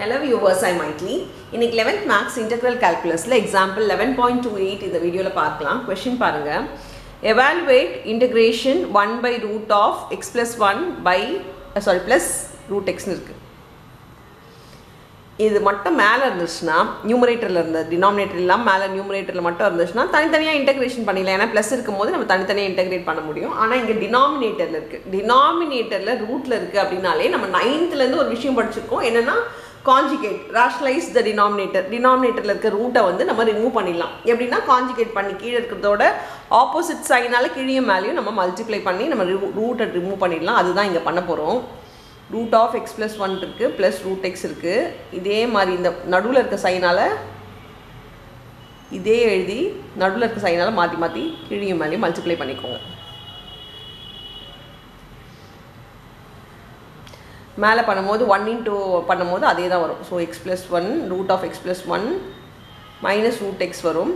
Hello viewers ஐ மைட்லி இன்னைக்கு eleventh maths integral கால்குலஸில் example eleven point two eight இந்த வீடியோவில் பார்க்கலாம். கொஷின் பாருங்கள் evaluate integration one by root of x plus one by sorry plus root எக்ஸ்னு இருக்குது இது மட்டும் மேலே இருந்துச்சுன்னா நியூமரேட்டரில் இருந்த டினாமினேட்டர் இல்லாமல் மேலே நியூமரேட்டரில் மட்டும் இருந்துச்சுன்னா தனித்தனியாக இன்டகிரேஷன் பண்ணிடலாம். ஏன்னா ப்ளஸ் இருக்கும்போது நம்ம தனித்தனியாக இன்டகிரேட் பண்ண முடியும். ஆனால் இங்கே டினாமினேட்டரில் இருக்குது டினாமினேட்டரில் ரூட்டில் இருக்குது அப்படின்னாலே நம்ம நைன்த்துலேருந்து ஒரு விஷயம் படிச்சிருக்கோம். என்னென்னா காஞ்சிகேட் ரேஷனலைஸ் த டினாமினேட்டர் டினாமினேட்டரில் இருக்க ரூட்டை வந்து நம்ம ரிமூவ் பண்ணிடலாம். எப்படின்னா காஞ்சிகேட் பண்ணி கீழே இருக்கிறதோட ஆப்போசிட் சைனால் கீழே மேலேயும் நம்ம மல்டிப்ளை பண்ணி நம்ம ரூட்டை ரிமூவ் பண்ணிடலாம். அதுதான் இங்கே பண்ண போகிறோம் root of x plus one இருக்குது ப்ளஸ் ரூட் எக்ஸ் இருக்குது இதே மாதிரி இந்த நடுவில் இருக்க சைனால் இதே எழுதி நடுவில் இருக்க சைனால் மாற்றி மாற்றி கீழியும் மேலேயும் மல்டிப்ளை பண்ணிக்கோங்க. மேலே பண்ணும்போது ஒன் இன்டூ பண்ணும்போது அதே தான் வரும். So x plus one root of x plus one minus root x வரும்.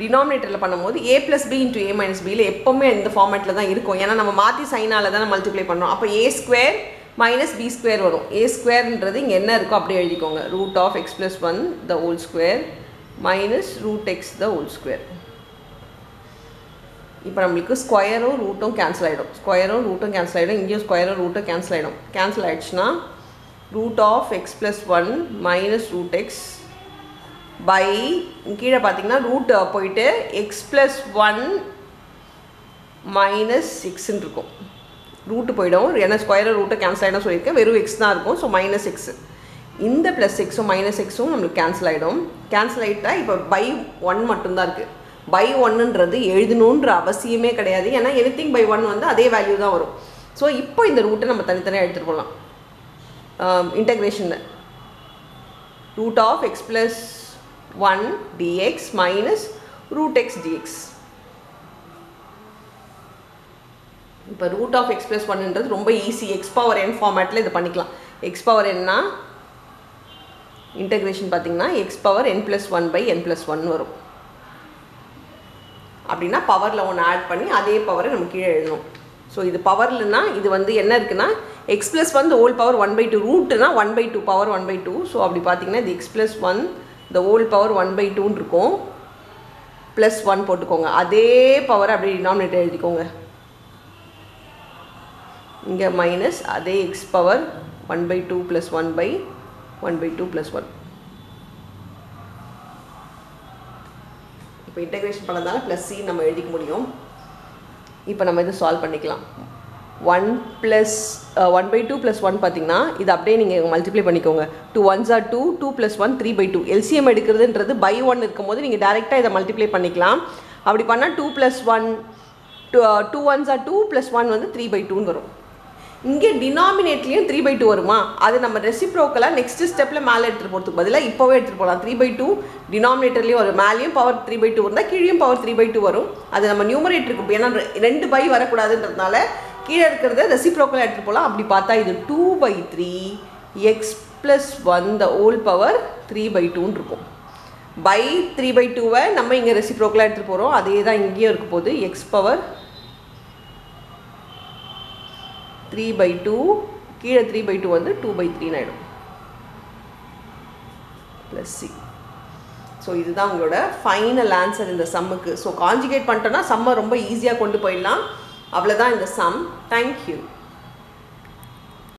டினாமினேட்டரில் பண்ணும்போது a plus b into a minus பியில் எப்போவுமே இந்த ஃபார்மேட்டில் தான் இருக்கும். ஏன்னா நம்ம மாற்றி சைனால் தானே மல்டிப்ளை பண்ணுறோம் அப்போ a square minus b square வரும். ஏ ஸ்கொயர்ன்றது இங்கே என்ன இருக்கோ அப்படியே எழுதிக்கோங்க. Root of x plus one the whole square minus root x the whole square இப்போ நம்மளுக்கு ஸ்கொயரும் ரூட்டும் கேன்சல் ஆகிடும் ஸ்கொயரும் ரூட்டும் கேன்சல் ஆகிடும் இங்கேயும் ஸ்கொயரும் ரூட்டும் கேன்சல் ஆகிடும் கேன்சல் ஆகிடுச்சுன்னா root of x plus one minus root x by கீழே பார்த்தீங்கன்னா ரூட் போயிட்டு எக்ஸ் ப்ளஸ் ஒன் மைனஸ் சிக்ஸ்ன்னு இருக்கும். ரூட்டு போயிடும். ஏன்னா ஸ்கொயர் ரூட்டை கேன்சல் ஆகிடும் சொல்லியிருக்கேன் வெறும் எக்ஸ் தான் இருக்கும். ஸோ மைனஸ் எக்ஸு இந்த ப்ளஸ் எக்ஸும் மைனஸ் எக்ஸும் நம்மளுக்கு கேன்சல் ஆகிடும் கேன்சல் ஆகிட்டா இப்போ பை ஒன் மட்டும்தான் இருக்குது பை ஒன்னுன்றது எழுதணுன்ற அவசியமே கிடையாது. ஏன்னா எனிதிங் பை ஒன் வந்து அதே வேல்யூ தான் வரும். ஸோ இப்போ இந்த ரூட்டை நம்ம தனித்தனியாக எடுத்துகிட்டு போகலாம் இன்டக்ரேஷனில் root of x plus one d x minus root x d x இப்போ ரூட் ஆஃப் எக்ஸ் ப்ளஸ் ஒன்ன்றது ரொம்ப ஈஸி எக்ஸ் பவர் என் ஃபார்மேட்டில் இது பண்ணிக்கலாம். எக்ஸ் பவர் என்னா இன்டகிரேஷன் பார்த்தீங்கன்னா x power n plus one by n plus one வரும். அப்படின்னா பவரில் ஒன்று ஆட் பண்ணி அதே பவரை நம்ம கீழே எழுதணும். ஸோ இது பவர்லனா இது வந்து என்ன இருக்குன்னா x plus one the whole power one by two ரூட்டுனா one by two power one by two so அப்படி பார்த்தீங்கன்னா இது x plus one the whole power one by டூன்னு இருக்கும். ப்ளஸ் ஒன் போட்டுக்கோங்க. அதே பவரை அப்படியே டினாமினேட்டர் எழுதிக்கோங்க. இங்கே மைனஸ் அதே x power one by two plus one by one by two plus one இப்போ இன்டகிரேஷன் பண்ணதால ப்ளஸ் சி நம்ம எழுதிக்க முடியும். இப்போ நம்ம இது சால்வ் பண்ணிக்கலாம். One plus one by two plus one பார்த்தீங்கன்னா இது அப்படியே நீங்கள் மல்டிப்ளை பண்ணிக்கோங்க. Two ones are two two plus one three by two LCM எடுக்கிறதுன்றது by one இருக்கும்போது நீங்கள் டேரெக்டாக இதை மல்டிப்ளை பண்ணிக்கலாம். அப்படி பண்ணால் two plus one two two ones are two plus one வந்து த்ரீ பை டூன்னு வரும். இங்கே டினாமினேட்லேயும் த்ரீ பை டூ வருமா? அது நம்ம ரெசிப்ரோக்கலாக நெக்ஸ்ட் ஸ்டெப்பில் மேலே எடுத்துகிட்டு போகிறதுக்கு பதிலாக இப்போவே எடுத்துகிட்டு போகலாம் த்ரீ பை டூ டினாமினேட்டர்லேயும் வரும் மேலேயும் பவர் த்ரீ பை டூ இருந்தால் கீழேயும் பவர் த்ரீ பை டூ வரும். அது நம்ம நியூமரேட்டருக்கு ஏன்னா ரெண்டு பை வரக்கூடாதுன்றதுனால கீழே இருக்கிறத ரெசிப்ரோக்கலாக எடுத்துகிட்டு போகலாம் அப்படி பார்த்தா இது two by three x plus one the whole power three by டூன்னு இருக்கும். பை த்ரீ பை டூவை நம்ம இங்கே ரெசிப்ரோக்கலாக எடுத்துகிட்டு போகிறோம் அதே தான் இங்கேயும் இருக்க போகுது. X power three by two கீழே த்ரீ பை டூ வந்து டூ பை த்ரீன்னு ஆகிடும் ப்ளஸ் சி ஸோ இதுதான் உங்களோட ஃபைனல் ஆன்சர் இந்த சம்முக்கு ஸோ காஞ்சிகேட் பண்ணிட்டோன்னா சம்மை ரொம்ப ஈஸியாக கொண்டு போயிடலாம். அவ்வளோதான் இந்த சம் தேங்க்யூ